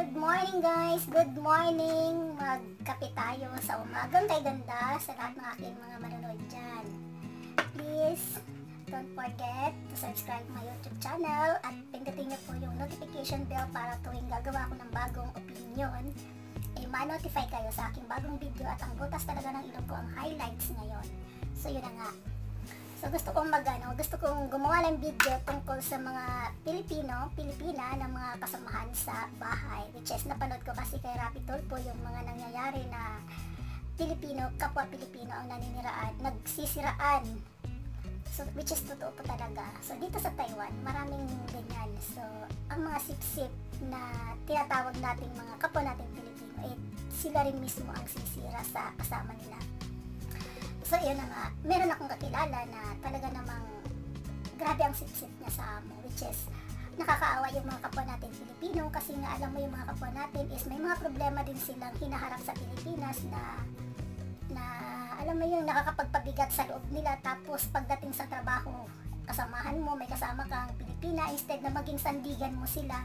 Good morning guys! Good morning! Magkape tayo sa umagang kay ganda sa lahat ng aking mga manonood dyan. Please, don't forget to subscribe my YouTube channel at pindutin niyo po yung notification bell para tuwing gagawa ko ng bagong opinion eh ma-notify kayo sa aking bagong video at ang butas talaga ng ilong ko ang highlights ngayon. So yun na nga. So gusto kong magano, gusto kong gumawa ng video tungkol sa mga Pilipino, Pilipina na mga kasamahan sa bahay. Which is napanood ko kasi kay Rapi Tulpo yung mga nangyayari na Pilipino, kapwa Pilipino ang naniniraan, nagsisiraan. So, which is totoo po talaga. So, dito sa Taiwan, maraming ganyan. So, ang mga sip-sip na tinatawag nating mga kapwa nating Pilipino, eh, sila rin mismo ang sisira sa kasama nila. So, yun na nga. Meron akong kakilala na talaga namang grabe ang sip-sip niya sa amo, which is nakakaawa yung mga kapwa natin Pilipino kasi nga alam mo yung mga kapwa natin is may mga problema din silang hinaharap sa Pilipinas na na alam mo yung nakakapagpabigat sa loob nila tapos pagdating sa trabaho kasamahan mo, may kasama kang Pilipina, instead na maging sandigan mo sila,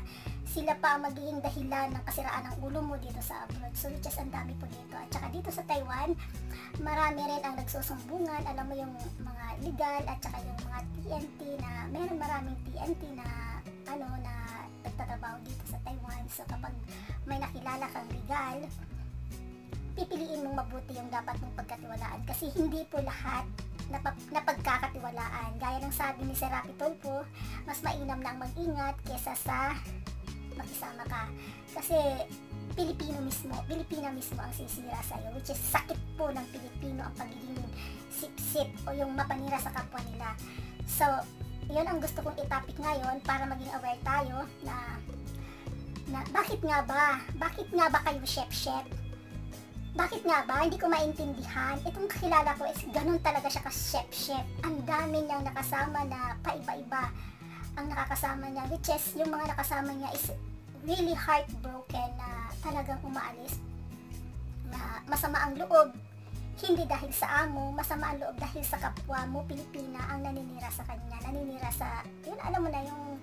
sila pa ang magiging dahilan ng kasiraan ng ulo mo dito sa abroad. So, is ang dami po dito. At saka dito sa Taiwan, marami rin ang nagsusumbungan, alam mo yung mga legal at saka yung mga TNT na, meron maraming TNT na, ano, na nagtatrabaho dito sa Taiwan. So, kapag may nakilala kang legal, pipiliin mong mabuti yung dapat mong pagkatiwalaan kasi hindi po lahat napag, napagkakatiwalaan. Gaya ng sabi ni Serapi Tulpo, mas mainam lang mag-ingat kesa sa makisama ka. Kasi Pilipino mismo, Pilipina mismo ang sisira sa iyo, which is sakit po ng Pilipino ang pagiging sip-sip o yung mapanira sa kapwa nila. So, yun ang gusto kong itapik ngayon para maging aware tayo na na bakit nga ba? Bakit nga ba kayo chef-chef? Bakit nga ba? Hindi ko maintindihan. Itong kakilala ko is ganun talaga siya ka-chef-chef. Ang dami niyang nakasama na paiba-iba ang nakakasama niya. Which is, yung mga nakasama niya is really heartbroken na talagang umaalis. Na masama ang loob. Hindi dahil sa amo, masama ang loob dahil sa kapwa mo, Pilipina, ang naninira sa kanya. Naninira sa, yun alam mo na yung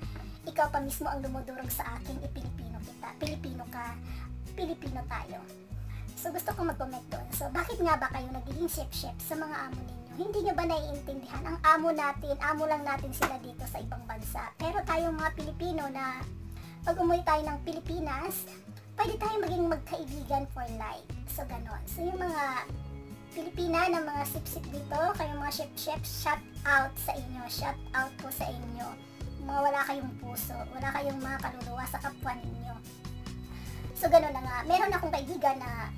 ikaw pa mismo ang dumudurog sa akin, Pilipino kita. Pilipino ka, Pilipino tayo. So gusto ko mag-comment doon. So bakit nga ba kayo nagiging chef-chef sa mga amo ninyo? Hindi nyo ba naiintindihan? Ang amo natin, amo lang natin sila dito sa ibang bansa. Pero tayong mga Pilipino na pag umuwi tayo ng Pilipinas, pwede tayong maging magkaibigan for life. So ganon. So yung mga Pilipina na mga sip-sip dito, kayong mga chef-chef, shout out sa inyo. Shout out po sa inyo. Mga wala kayong puso, wala kayong mga kaluluwa sa kapwa ninyo. So ganun na nga. Meron akong kaibigan na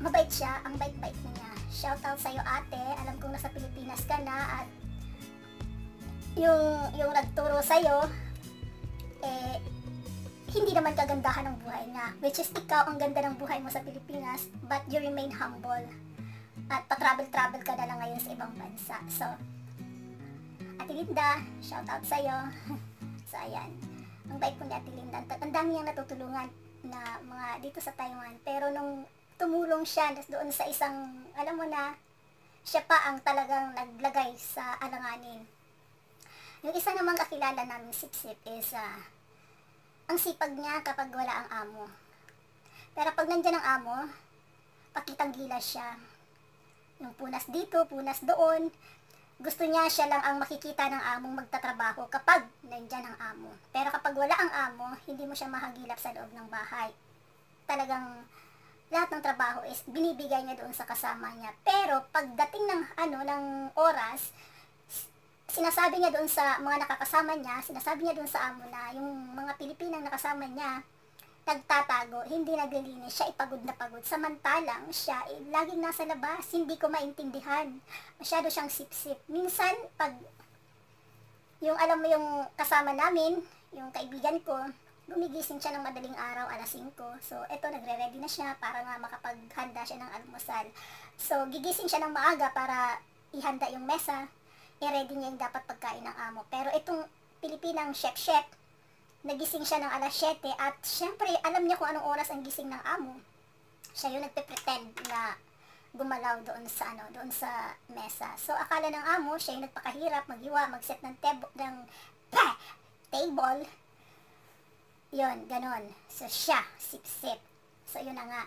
mabait siya, ang bait-bait niya. Shout out sa'yo ate, alam kong nasa Pilipinas ka na at yung, yung nagturo sa'yo, eh, hindi naman kagandahan ng buhay niya. Which is ikaw ang ganda ng buhay mo sa Pilipinas, but you remain humble. At pa-travel-travel ka na lang ngayon sa ibang bansa. So, Ate Linda, shout out sa'yo. so, ayan. Ang bait po ni Ate Linda. Ang dami niyang natutulungan na mga dito sa Taiwan. Pero nung tumulong siya doon sa isang, alam mo na, siya pa ang talagang naglagay sa alanganin. Yung isa namang kakilala namin sip-sip is, uh, ang sipag niya kapag wala ang amo. Pero pag nandyan ang amo, pakitang gila siya. Yung punas dito, punas doon, gusto niya siya lang ang makikita ng among magtatrabaho kapag nandyan ang amo. Pero kapag wala ang amo, hindi mo siya mahagilap sa loob ng bahay. Talagang lahat ng trabaho is binibigay niya doon sa kasama niya. Pero pagdating ng ano ng oras, sinasabi niya doon sa mga nakakasama niya, sinasabi niya doon sa amo na yung mga Pilipinang nakasama niya, nagtatago, hindi naglilinis, siya ipagod na pagod. Samantalang siya, eh, laging nasa labas, hindi ko maintindihan. Masyado siyang sip-sip. Minsan, pag yung alam mo yung kasama namin, yung kaibigan ko, gumigising siya ng madaling araw, alas 5. So, eto, nagre-ready na siya para nga makapaghanda siya ng almusal. So, gigising siya ng maaga para ihanda yung mesa, i-ready niya yung dapat pagkain ng amo. Pero itong Pilipinang chef-chef, nagising siya ng alas 7 at syempre alam niya kung anong oras ang gising ng amo. Siya yung nagpe-pretend na gumalaw doon sa ano, doon sa mesa. So akala ng amo, siya yung nagpakahirap, maghiwa, mag-set ng table ng table Yun, ganon. So, siya, sip-sip. So, yun na nga.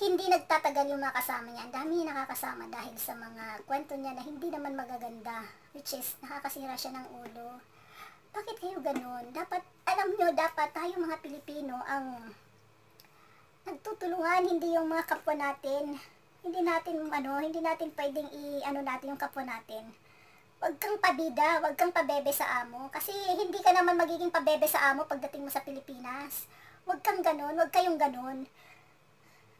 Hindi nagtatagal yung mga kasama niya. Ang dami nakakasama dahil sa mga kwento niya na hindi naman magaganda. Which is, nakakasira siya ng ulo. Bakit kayo ganon? Dapat, alam nyo, dapat tayo mga Pilipino ang nagtutulungan, hindi yung mga kapwa natin. Hindi natin, ano, hindi natin pwedeng i-ano natin yung kapwa natin. Huwag kang pabida, huwag kang pabebe sa amo. Kasi hindi ka naman magiging pabebe sa amo pagdating mo sa Pilipinas. Huwag kang ganon, huwag kayong ganon.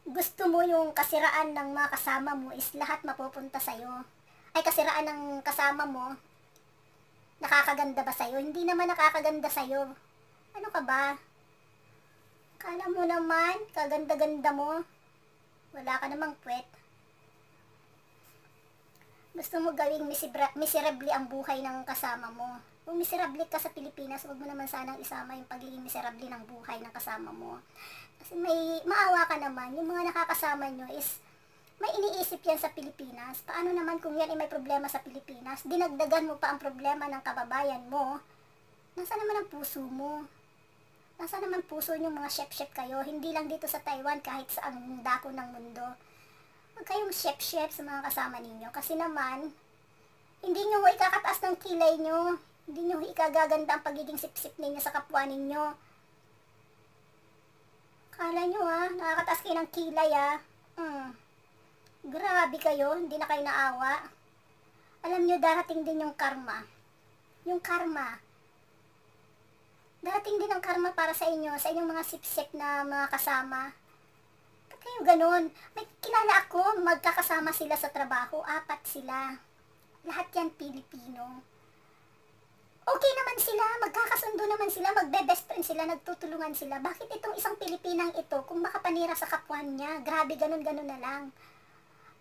Gusto mo yung kasiraan ng mga kasama mo is lahat mapupunta sa'yo. Ay, kasiraan ng kasama mo, nakakaganda ba sa'yo? Hindi naman nakakaganda sa'yo. Ano ka ba? Kala mo naman, kaganda-ganda mo. Wala ka namang puwet. Gusto mo gawing miserable ang buhay ng kasama mo. Kung miserable ka sa Pilipinas, huwag mo naman sanang isama yung pagiging miserable ng buhay ng kasama mo. Kasi may maawa ka naman, yung mga nakakasama nyo is may iniisip yan sa Pilipinas. Paano naman kung yan ay may problema sa Pilipinas? Dinagdagan mo pa ang problema ng kababayan mo. Nasa naman ang puso mo? Nasa naman puso yung mga chef-chef kayo? Hindi lang dito sa Taiwan, kahit sa ang dako ng mundo. Huwag kayong chef-chef sa mga kasama ninyo. Kasi naman, hindi nyo ikakataas ng kilay nyo. Hindi nyo ikagaganda ang pagiging sip-sip ninyo sa kapwa ninyo. Kala nyo ah, nakakataas kayo ng kilay ah. Hmm. Grabe kayo, hindi na kayo naawa. Alam nyo, darating din yung karma. Yung karma. Darating din ang karma para sa inyo, sa inyong mga sip-sip na mga kasama. Kayo ganun? May kilala ako, magkakasama sila sa trabaho, apat sila. Lahat yan Pilipino. Okay naman sila, magkakasundo naman sila, magbe-best friend sila, nagtutulungan sila. Bakit itong isang Pilipinang ito, kung makapanira sa kapwa niya, grabe ganun-ganun na lang.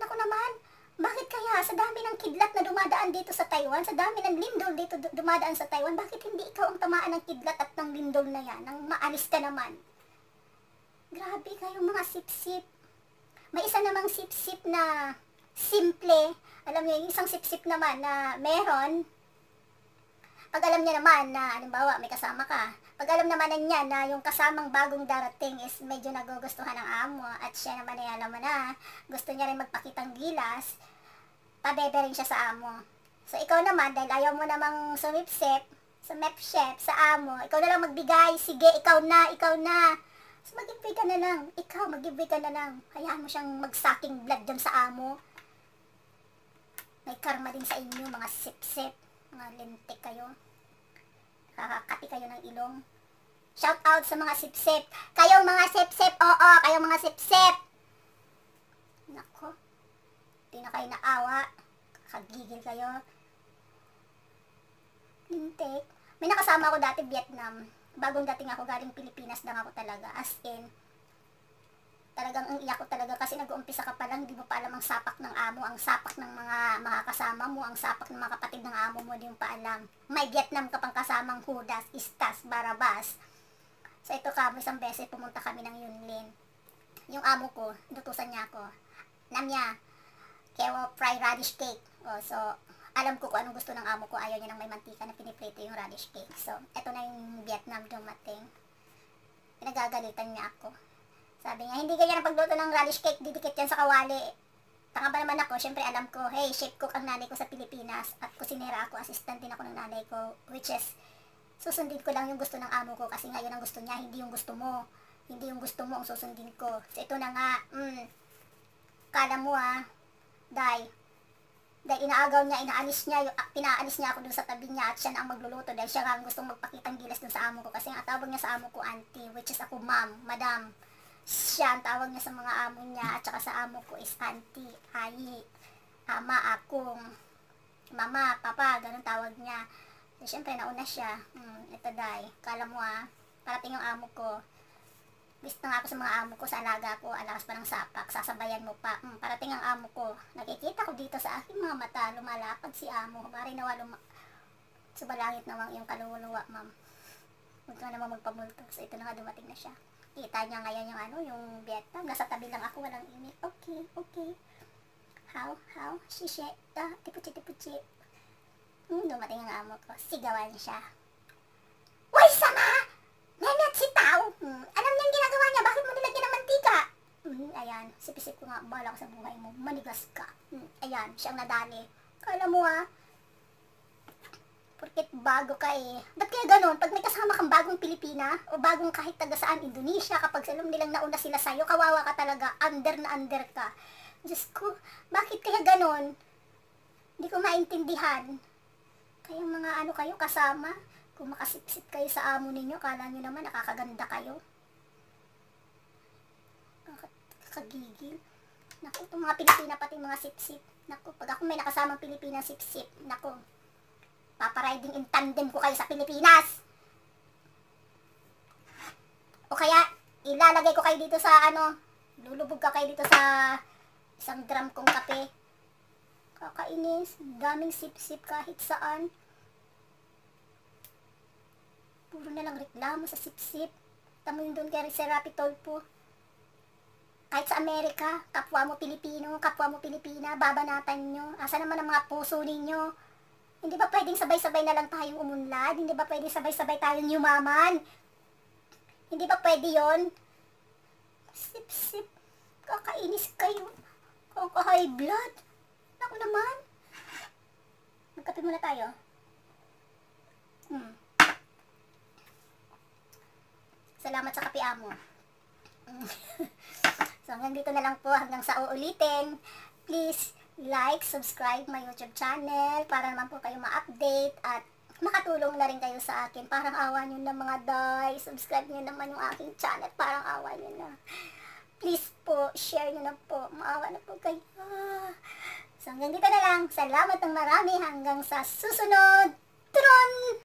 Naku naman, bakit kaya sa dami ng kidlat na dumadaan dito sa Taiwan, sa dami ng lindol dito du- dumadaan sa Taiwan, bakit hindi ikaw ang tamaan ng kidlat at ng lindol na yan, nang maalis ka naman? Grabe kayo mga sip-sip. May isa namang sip-sip na simple. Alam niyo, yung isang sip-sip naman na meron, pag alam niya naman na, halimbawa, may kasama ka, pag alam naman na niya na yung kasamang bagong darating is medyo nagugustuhan ng amo at siya naman ay alam mo na, gusto niya rin magpakitang gilas, pabebe rin siya sa amo. So, ikaw naman, dahil ayaw mo namang sumipsip, sumepshep sa amo, ikaw na lang magbigay, sige, ikaw na, ikaw na. So, mag-ibig ka na lang, ikaw, mag-ibig ka na lang. Hayaan mo siyang magsaking blood dyan sa amo. May karma din sa inyo, mga sip-sip, mga lintik kayo kakakati kayo ng ilong. Shout out sa mga sip-sip. Kayong mga sip-sip, oo, kayong mga sip-sip. Nako, di na kayo naawa. Kakagigil kayo. Lintik. May nakasama ako dati Vietnam. Bagong dating ako, galing Pilipinas lang ako talaga. As in, talagang ang iyak ko talaga kasi nag-uumpisa ka pa lang, hindi mo pa alam ang sapak ng amo, ang sapak ng mga mga kasama mo, ang sapak ng mga kapatid ng amo mo, hindi mo pa alam. May Vietnam ka pang kasamang Hudas, Istas, Barabas. So ito ka, isang beses pumunta kami ng Yunlin. Yung amo ko, inutusan niya ako. Namya, kewo fry radish cake. O, so, alam ko kung anong gusto ng amo ko. Ayaw niya ng may mantika na piniprito yung radish cake. So, ito na yung Vietnam dumating. Pinagagalitan niya ako. Sabi niya, hindi ganyan ang pagluto ng radish cake, didikit yan sa kawali. Tanga ba naman ako, syempre alam ko, hey, chef cook ang nanay ko sa Pilipinas at kusinera ako, assistant din ako ng nanay ko, which is, susundin ko lang yung gusto ng amo ko kasi ngayon ang gusto niya, hindi yung gusto mo. Hindi yung gusto mo ang susundin ko. So ito na nga, mm, kala mo ah, dahil, dahil inaagaw niya, inaalis niya, ah, pinaalis niya ako dun sa tabi niya at siya na ang magluluto dahil siya ang gustong magpakitang gilas dun sa amo ko kasi ang tawag niya sa amo ko auntie, which is ako ma'am, madam siya ang tawag niya sa mga amo niya at saka sa amo ko is auntie, ayi, ama, akong, mama, papa, ganun tawag niya. So, syempre, nauna siya. Hmm, ito dai, kala mo ah, parating yung amo ko. Gusto nga ako sa mga amo ko, sa alaga ko, alakas pa ng sapak, sasabayan mo pa. Hmm, parating ang amo ko. Nakikita ko dito sa aking mga mata, lumalapad si amo. Mari nawa luma subalangit nawang yung kaluluwa, ma'am. Huwag ka naman magpamulto. So, ito na nga dumating na siya. Kita niya ngayon yung ano, yung Vietnam. Nasa tabi lang ako, walang init. Okay, okay. How, how, shishe, ta, tipuchi, tipuchi. Hmm, dumating ang amo ko. Sigawan siya. Uy, sama! Nene, Hmm, alam niya ang ginagawa niya, bakit mo nilagyan ng Hmm, ayan, sipisip ko nga, bahala ka sa buhay mo, manigas ka. Hmm, ayan, siyang nadali. Kala mo ah, Porket bago ka eh. Ba't kaya ganun? Pag may kasama kang bagong Pilipina, o bagong kahit taga saan, Indonesia, kapag alam nilang nauna sila sa'yo, kawawa ka talaga, under na under ka. Diyos ko, bakit kaya ganun? Hindi ko maintindihan. Kaya mga ano kayo kasama, kung makasipsip kayo sa amo ninyo, kala nyo naman nakakaganda kayo. Nakakagigil. Naku, itong mga Pilipina pati mga sipsip. Naku, pag ako may nakasamang Pilipina sipsip, naku, papariding in tandem ko kayo sa Pilipinas. O kaya, ilalagay ko kayo dito sa ano, lulubog ka kayo dito sa isang drum kong kape. Kakainis, daming sip-sip kahit saan. Puro na lang reklamo sa sip-sip. Tamo yun doon kay Serapi Tolpo. Kahit sa Amerika, kapwa mo Pilipino, kapwa mo Pilipina, babanatan nyo. Asa naman ang mga puso ninyo? Hindi ba pwedeng sabay-sabay na lang tayong umunlad? Hindi ba pwedeng sabay-sabay tayong yumaman? Hindi ba pwede yon? Sip-sip. Kakainis kayo. Kaka-high blood. Ako naman. Magkape muna tayo. Hmm. Salamat sa kape amo. Hmm. so hanggang dito na lang po. Hanggang sa uulitin. Please, like, subscribe my YouTube channel para naman po kayo ma-update at makatulong na rin kayo sa akin. Parang awa nyo na mga day. Subscribe nyo naman yung aking channel. Parang awa nyo na. Please po, share nyo na po. Maawa na po kayo. So hanggang dito na lang. Salamat ng marami hanggang sa susunod. Tron!